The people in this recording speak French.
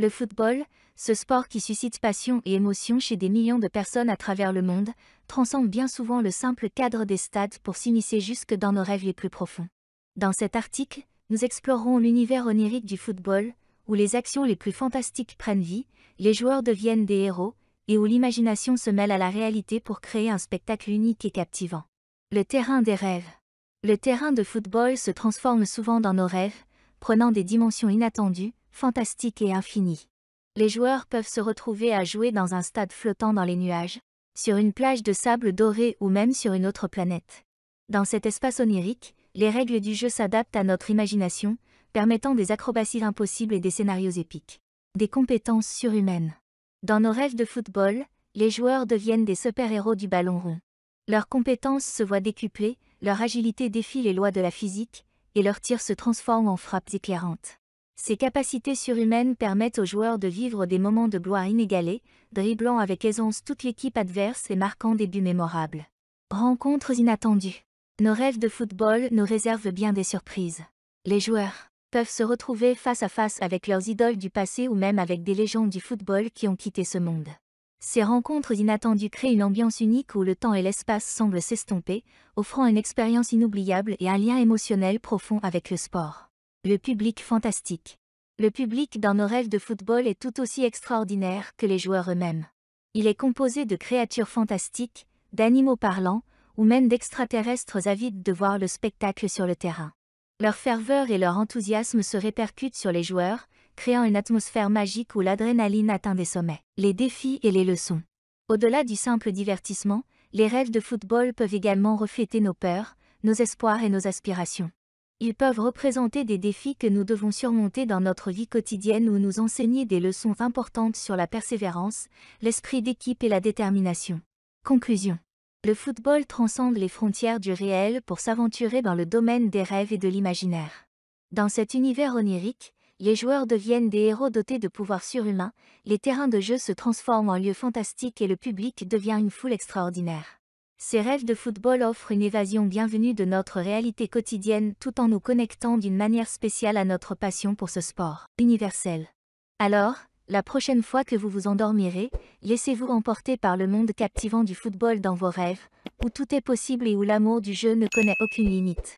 Le football, ce sport qui suscite passion et émotion chez des millions de personnes à travers le monde, transcende bien souvent le simple cadre des stades pour s'immiscer jusque dans nos rêves les plus profonds. Dans cet article, nous explorerons l'univers onirique du football, où les actions les plus fantastiques prennent vie, les joueurs deviennent des héros, et où l'imagination se mêle à la réalité pour créer un spectacle unique et captivant. Le terrain des rêves. Le terrain de football se transforme souvent dans nos rêves, prenant des dimensions inattendues, fantastiques et infinies. Les joueurs peuvent se retrouver à jouer dans un stade flottant dans les nuages, sur une plage de sable doré ou même sur une autre planète. Dans cet espace onirique, les règles du jeu s'adaptent à notre imagination, permettant des acrobaties impossibles et des scénarios épiques. Des compétences surhumaines. Dans nos rêves de football, les joueurs deviennent des super-héros du ballon rond. Leurs compétences se voient décuplées, leur agilité défie les lois de la physique, et leurs tirs se transforment en frappes éclairantes. Ces capacités surhumaines permettent aux joueurs de vivre des moments de gloire inégalés, dribblant avec aisance toute l'équipe adverse et marquant des buts mémorables. Rencontres inattendues. Nos rêves de football nous réservent bien des surprises. Les joueurs peuvent se retrouver face à face avec leurs idoles du passé ou même avec des légendes du football qui ont quitté ce monde. Ces rencontres inattendues créent une ambiance unique où le temps et l'espace semblent s'estomper, offrant une expérience inoubliable et un lien émotionnel profond avec le sport. Le public fantastique. Le public dans nos rêves de football est tout aussi extraordinaire que les joueurs eux-mêmes. Il est composé de créatures fantastiques, d'animaux parlants, ou même d'extraterrestres avides de voir le spectacle sur le terrain. Leur ferveur et leur enthousiasme se répercutent sur les joueurs, créant une atmosphère magique où l'adrénaline atteint des sommets. Les défis et les leçons. Au-delà du simple divertissement, les rêves de football peuvent également refléter nos peurs, nos espoirs et nos aspirations. Ils peuvent représenter des défis que nous devons surmonter dans notre vie quotidienne ou nous enseigner des leçons importantes sur la persévérance, l'esprit d'équipe et la détermination. Conclusion. Le football transcende les frontières du réel pour s'aventurer dans le domaine des rêves et de l'imaginaire. Dans cet univers onirique, les joueurs deviennent des héros dotés de pouvoirs surhumains, les terrains de jeu se transforment en lieux fantastiques et le public devient une foule extraordinaire. Ces rêves de football offrent une évasion bienvenue de notre réalité quotidienne tout en nous connectant d'une manière spéciale à notre passion pour ce sport universel. Alors, la prochaine fois que vous vous endormirez, laissez-vous emporter par le monde captivant du football dans vos rêves, où tout est possible et où l'amour du jeu ne connaît aucune limite.